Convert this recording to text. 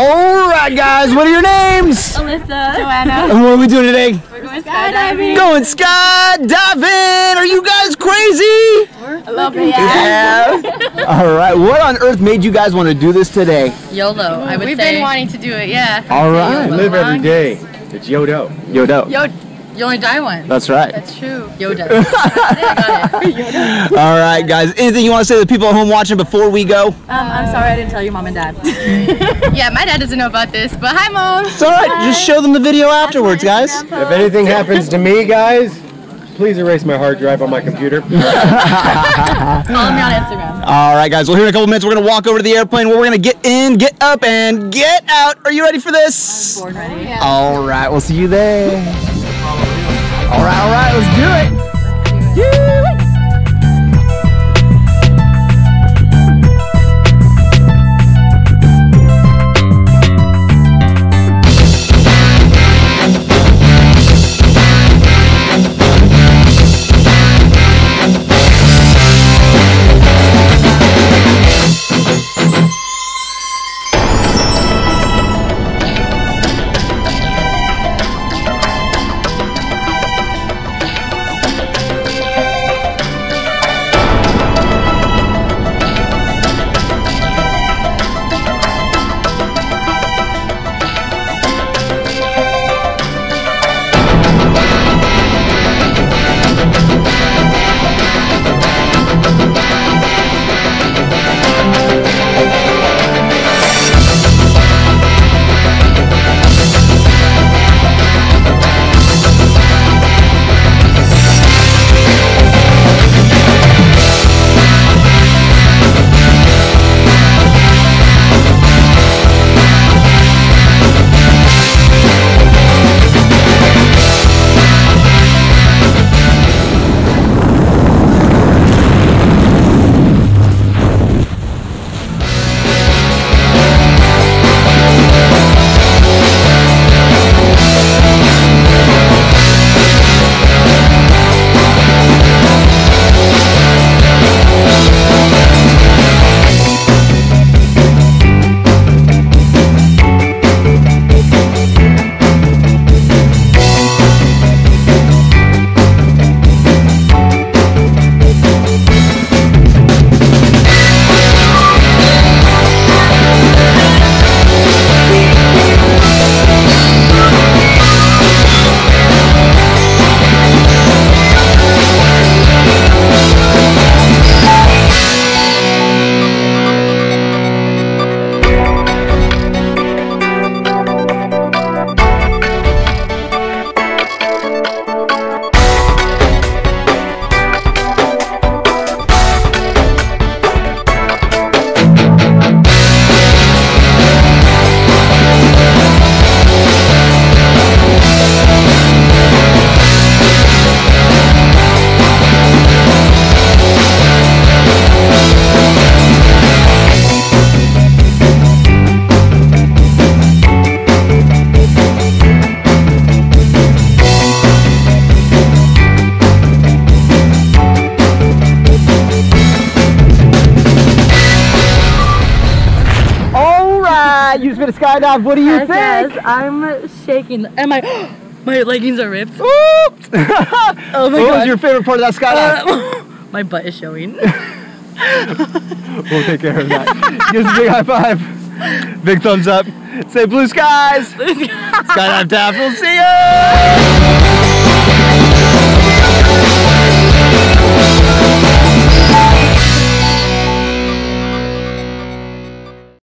right, guys, what are your names? Alyssa. Joanna. And what are we doing today? We're going skydiving. Going skydiving! Are you guys crazy? I love it. Yeah. All right, what on earth made you guys want to do this today? YOLO, I would We've say. been wanting to do it, yeah. All right. live every day. It's Yodo. Yodo. Yo, you only die once. That's right. That's true. Yoda. I got it. All right, guys. Anything you want to say to the people at home watching before we go? Um, I'm sorry I didn't tell you, mom and dad. Yeah, my dad doesn't know about this, but hi, mom. It's all right. Just show them the video afterwards, guys. If anything happens to me, guys, please erase my hard drive on my computer. Follow me on Instagram. All right, guys. Well, here in a couple minutes, we're going to walk over to the airplane where we're going to get in, get up, and get out. Are you ready for this? I'm Born ready. Yeah. All right. We'll see you there. All right. All right. Let's do it. All right. You just been a skydive. What do you think? Yes, I'm shaking. And my my leggings are ripped. oh my what was your favorite part of that skydive? Uh, my butt is showing. We'll take care of that. Give us a big high five. Big thumbs up. Say blue skies. Skydive Taft. We'll see you.